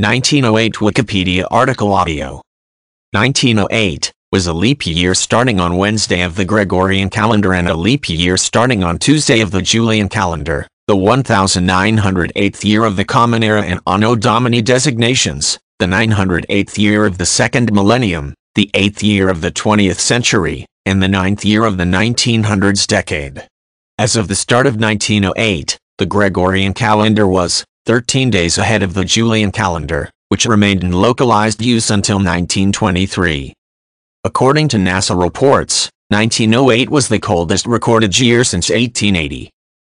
1908 Wikipedia article audio. 1908 was a leap year starting on Wednesday of the Gregorian calendar and a leap year starting on Tuesday of the Julian calendar, the 1908th year of the Common Era and Anno Domini designations, the 908th year of the second millennium, the 8th year of the 20th century, and the 9th year of the 1900s decade. As of the start of 1908, the Gregorian calendar was 13 days ahead of the Julian calendar, which remained in localized use until 1923. According to NASA reports, 1908 was the coldest recorded year since 1880.